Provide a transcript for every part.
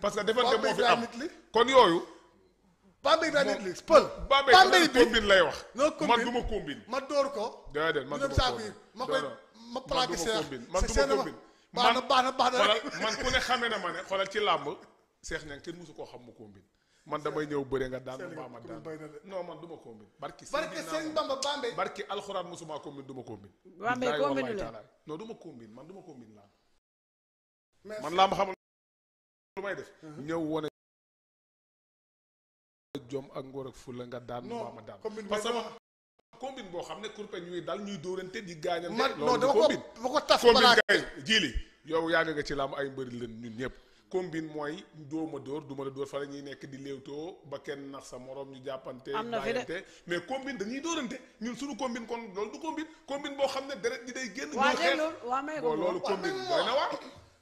parce que defante moo fi am kon yooyu. Bambey daa nit li pël. Bambey daa combine lay wax. non combine man du ma combine. ma door ko. déedéet man du ma combine ma koy ma plaqué seex. man du ma combine baax na baax na baax na man ku ne xamee na ma ne xoolal ci làmb seex ña kenn mosu koo xam mu combine. man damay ñëw bëre nga daan mbaa ma daan non man du ma combine. barki Sëriñ Bamba Bambey barki alxuraan mosuma combine du ma combine. Bambey combine la non du ma combine man du ma combine laa. man laa ma xamul. lu may def uh-huh. ñëw wone jom ak ngor ak fulla nga daan ma ma daan parce que combine boo xam ne kurpeñ ñuy dal ñuy dóorante di gaañante man non dama ko dama ko taf combine kay jiili yow yàgg nga ci làmb ay mbëri leen ñun ñëpp combine mooy doo ma dóor du ma la dóor fa la ñuy nekk di léewtoo ba kenn nax sa morom ñu jàppante bàyyante mais combine dañuy dóorante ñun suñu combine kon loolu du combine combine boo xam ne deret ji day génn ñoo xeex waaw loolu combine doy na waar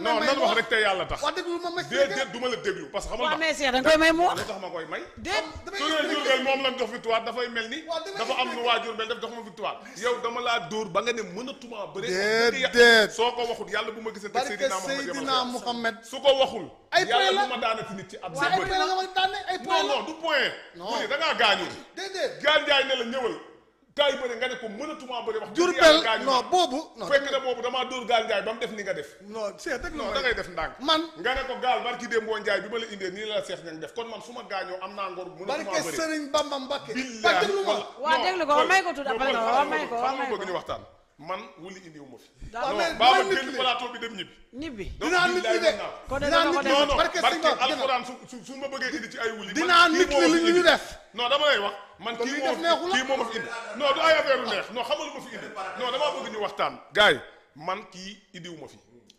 non nan wax rek te yàlla tax. wax déglu ma ma déedéet du ma la déglu parce que. xamul tax mais Cheikh da nga koy may mu wax. tax ma koy may. déet damay moom lañ jox victoire dafay mel ni. dafa am lu waajur mel def jox ma victoire. yow dama laa dóor ba nga ne mënatuma bëre. déedéet soo ko waxul yàlla bu ma gisee. parce que Seydina Mohamed su ko waxul. ay point la yàlla bu ma daane ci nit ci at. ay point la nga ma daane ay point la non non du point. non da ngaa gaañu. déedéet gaañ jaay ne la ñëwal kaay bëri nga ne ko mënatuma bëri wax. Jurbel non boobu. non fekk na boobu damaa dóor gaal njaay ba mu def ni nga def. non seet rek non da ngay def ndànk. man nga ne ko gaal barki Dembo Njaay bi ma la indee nii la la seex nga def kon man su ma gaañoo am naa ngor. mënatuma bëri barke Serigne Bamba Mbakke. billaahi waaw déglu ko may ko tudd après nga waaw may ko waaw may ko bëgg ñu waxtaan. man wuli indiwu ma fi. waaw mais ba ma génn plateau bi dem ñibbi. ñibbi dinaa nit li de. kon de dama ko def parce que si nga alxuraan su su ma bëggee indi ci ay wuli. dinaa nit li li ñu def. non dama lay wax. man kii moo kii moo ma fi indi. non du ay affaire lu neex non xamal ma fi indi. non damaa bëgg ñu waxtaan. gars yi man kii indiwu ma fi.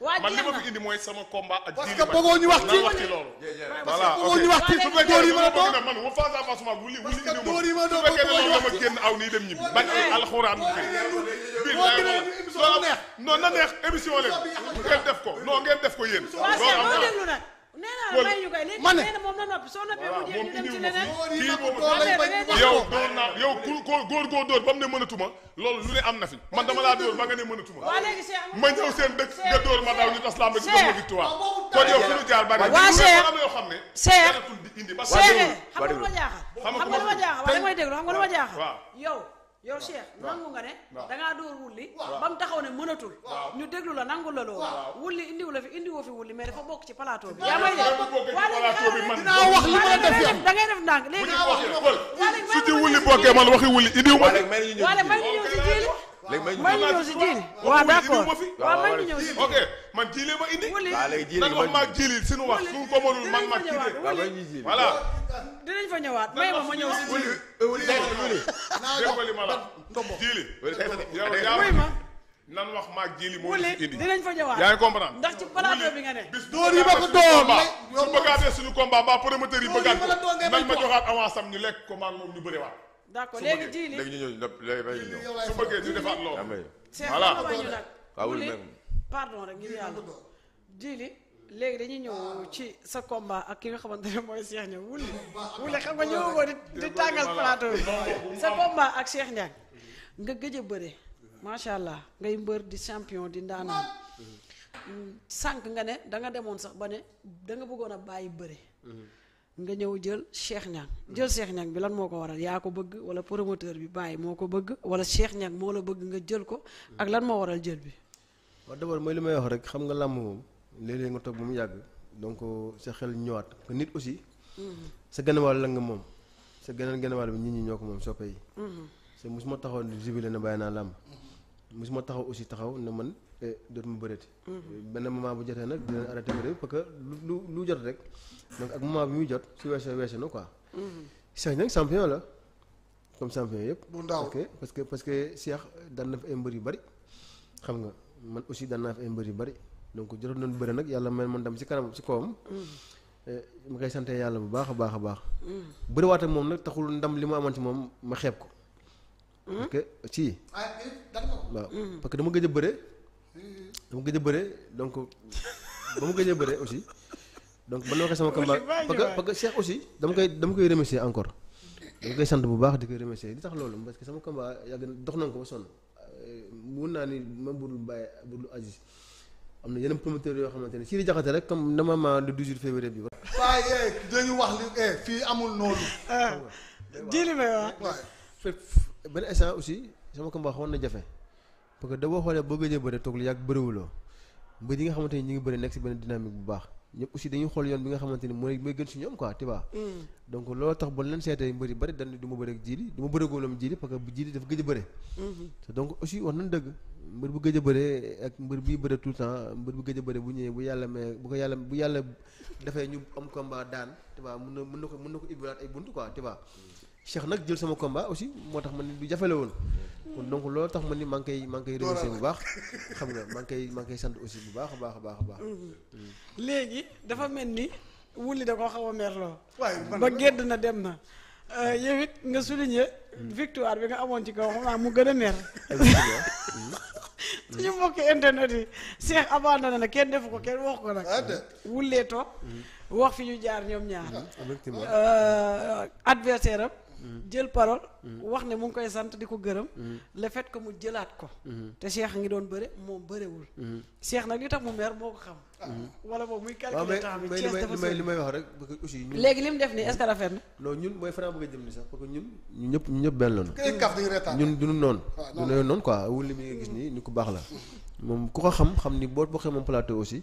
waa man li ma fi indi mooy sama combat ak. parce que bëggoo ñu wax ci wax ci loolu. voilà bëggoo ñu wax ci su fekkee ne man man face à face ma wuli wuli indi ma su fekkee ne loolu dama génn aw nii dem ñibbi. bañ alxuraan bi biir laay wala non na neex émission leen ngeen def ko non ngeen def ko yéen. loolu am na ma ne yow dóor naa yow ku ko góor góor dóor ba mu ne mënatuma loolu lu ne am na fi man dama laa dóor ba nga ne mënatuma ma ñëw seen dëkk nga dóor ma daw ñu tas laa ma jox ma victoire kon yow fi ñu jaar bari waa Cheikh am yoo xam ne Cheikh indi ba Cheikh xam nga lu ma jaaxal xam nga lu ma jaaxal waaye mooy déglu xam nga lu ma jaaxal yow yow Cheikh nangu nga ne dangaa door wulli ba mu taxaw ne mënatul ñu déglu la nangu la loolu wulli indiwu la fi indiwoo fi wulli mais dafa bokk ci plateau bi yaa may def waa léegi dinaa wax li ma def da ngay def ndànk léegi su ci wulli bokkee man waxi wulli indiwu ma wala may ñu ñëw si jiili may ñu ñëw si jiili waaw d'accord waaw may ñu ñëw si ok man jiili ma indi wulli nan wax maa jiili suñu wax suñu ko mënul man ma jiili voilà dinañ fa ñëwaat may ma ma ñëw si jiili nan wax maag jili moo ñu indi dinañ fa ñëwaat yaa ngi comprendre ndax ci plateau bi nga ne bis door yi ma ko doon su bëggaatee suñu combat ba promoteur yi bëggaat ko nan ma joxaat avance am ñu lekk ko maag moom ñu bëri waat d'accord léegi jili léegi ñu ñëw léegi ñu ñëw su bëggee ñu defaat loolu voilà waaw pardon rek ngir yàlla jili léegi dañuy ñëw ah. ci sa combat ak ki nga xamante ne mooy Cheikh Niang wul wul xam nga ñëw ko di tàngal plateau bi sa combat ak Cheikh Niang nga gëj a bëre macha allah ngay mbër di champion di ndaanaan sànq nga ne da nga demoon sax ba ne da nga bëggoon a bàyyi bëre mm-hmm. nga ñëw jël Cheikh Niang jël Cheikh Niang bi lan moo ko waral yaa ko bëgg wala promoteur bi bàyyi moo ko bëgg wala Cheikh Niang moo la bëgg nga jël ko ak lan moo waral jël bi waaw d'abord mooy li may wax rek xam nga làmb moom léeg-léeg nga toog ba mu yàgg donc sa xel ñëwaat que nit aussi. Mm-hmm. sa gànnaawaal la nga moom sa gànnaaw gànnaawaal bi nit ñi ñoo ko moom soppe yi. Mm-hmm. c'est mosuma taxaw ne jubile na bàyyi naa làmb. Mm-hmm. mosuma taxaw aussi taxaw ne man eh, dootuma bëreeti. benn moment bu jotee nag dina arrêté bëre parce que lu lu jot rek donc ak moment bi muy jot su weesoo weesoo na quoi. Cheikh nag champion la. comme champion yëpp. bu ndaw parce que parce que Cheikh daan na fi ay mbër yu bari xam nga man aussi daan naa fi ay mbër yu bari donc jotoon nañu bëri nag yàlla man man dam si kanam si kawam. Mm. Eh, ma koy sante yàlla bu baax a baax a baax. Mm. bëriwaat ak moom nag taxul ndam li ma amoon ci moom ma xeeb ko. Mm. parce que ci. Ah, eh, waaw parce que dama gëj a bëre. dama gëj a bëre donc ba mu gëj a bëre aussi. donc ba loo ko sama combat parce que parce que Cheikh aussi dama koy dama koy remercier encore dama koy sant bu baax di koy remercier li tax loolu parce que sama combat yàgg na dox nañ ko ba sonn euh, mun naa ni ma budul bàyyi budul Aziz am na yeneen promoteur yoo xamante ne si di jaxate rek comme dama ma le 18 février bi. waaye eh, dañu wax li eh, fii amul noonu. Ah, jili may wax. waaw fépp benn instant aussi sama combat xawoon na jafe. parce que da boo xoolee boo gëjee bëre toog lu yàgg bëriwuloo mbër yi nga xamante ni ñu ngi bëri nekk si benn dynamique bu baax ñoom aussi dañuy xool yoon bi nga xamante ni mooy mooy gën si ñoom quoi tu vois. Mm. donc loolu tax ba leen seetee mbër yi bëri dañ ne du ma bëre ak jiili du ma bëre góolam jiili parce que bu jiili dafa gëj a bëre. Mm-hmm. te donc aussi war nañ dëgg mbër bu gëj a bëre ak mbër buy bëre tout le temps mbër bu gëj a bëre bu ñëwee bu yàlla mais bu ko yàlla bu yàlla dafay ñu am combat daan tu vois mun na mun na ko mun na ko ibbiwaat ay bunt quoi tu vois. Mm. Cheikh nag jël sama combat aussi moo tax ma ni du jafale woon kon donc loolu tax ma ni maa ngi koy maa ngi koy remercier bu baax xam nga maa ngi koy maa ngi koy sant aussi bu baax a baax a baax a baax. Mm-hmm. léegi dafa mel ni wulli da koo xaw a merloo. ba gedd na dem na. Euh, yow it nga souligner mm. victoire bi nga amoon ci kaw xam naa mu gën a mer. suñu mbokki internet yi Cheikh abandonné na kenn defu ko kenn wax ko nag. Ah, wulleetoo wax fi ñu jaar ñoom ñaar ah, euh, adversaire am jël parole wax ne mu ngi koy sant di ko gërëm le fait que mu jëlaat ko te Cheikh ngi doon bëre moom bërewul Cheikh nag li tax mu mer moo ko xam wala moom muy calculer temps bi Thiès dafa sori li may wax rek parce que aussi léegi li mu def nii est-ce que rafet na non ñun mooy Franc bëgg a jëm ni sax parce que ñun ñu ñëpp ñu ñëpp benn lañu ñun duñu noonu duñu noonu quoi wul li mi nga gis nii ni ku baax la moom ku ko xam xam ni boo bokkee moom plateau aussi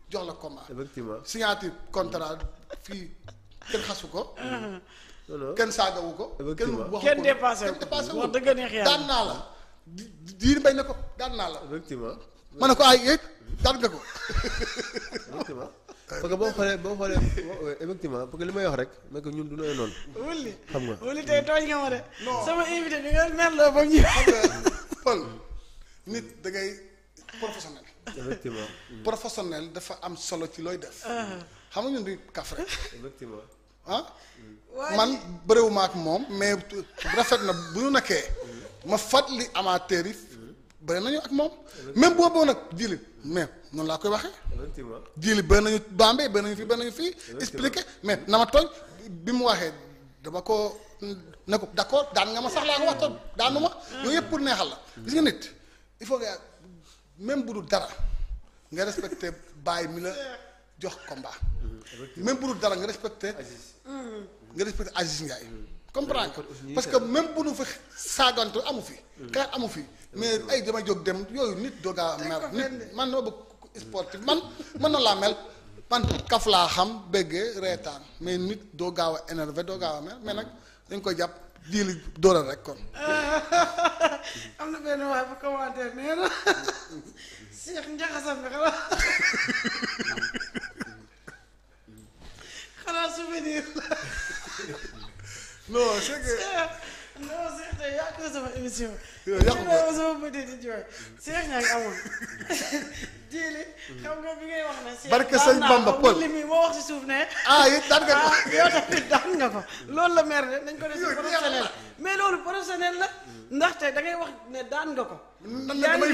jox la combat. effectivement signature contrat fii kenn xasu ko. kenn saagawu ko. kenn waxu ko kenn dépassé wu ko dëgg neex yàlla daan naa la. di diir bañ na ko daan naa la. effectivement ma ne ko ay yéeg daan nga ko. effectivement parce que boo xoolee boo xoolee effectivement parce que li may wax rek mais que ñun du nooy noonu. wuli xam nga wuli tey tooñ nga ma de. sama invité bi nga merloo ba ñu. xam nga Paul nit da professionnel. effectivement. professionnel dafa am solo ci looy def. Uh-huh. xam nga ñun di kaf rek. effectivement. ah. man bëriwuma ak moom mais rafet na bu ñu nekkee. ma fàttali amateur yi. bëri nañu ak moom. même booboo nag jili mais noonu laa koy waxee. effectivement jili bëri nañu Bambey bëri nañu fii bëri nañu fii. expliqué mais na ma tooñ bi mu waxee dama ko ne ko d'accord daan nga ma sax laa ko waxtaan daanu ma. Mm. yooyu yëpp pour neexal la. gis nga nit. il faut que même bu dul dara nga respecté baay mi la jox combat. Mm-hmm. même bu dul dara nga respecté. Mm-hmm. nga respecté Aziz Ndiaye. Mm-hmm. comprendre parce que même bu nu fi saagantu amu fi. xeex amu fi mais ay dama jóg dem yooyu nit doo gaa mer nit man dama bëgg sportif man mën na laa mel. man kaf laa xam bëggee reetaan mais nit doo gaaw a énervé doo gaaw a mer mais nag dañ ko jàpp lii la dóoral rek kon. am na benn waay bu commentaire nee na Cheikh njaxasam bi xanaa xanaa souvenir la. non c'est que. non Cheikh tey yàq na sama émission. yàqu ko sama bëte di jooy Cheikh ñaa ngi amul. diili xam nga bi ngay wax na si barke sëñ Bamba Paul li mi moo wax si suuf ne ah it daan nga ko ah, yow tamit daan nga ko loolu la mer de nañ ko def si professionnel mais loolu professionnel la ndaxte da ngay wax ne daan nga ko yaa ngi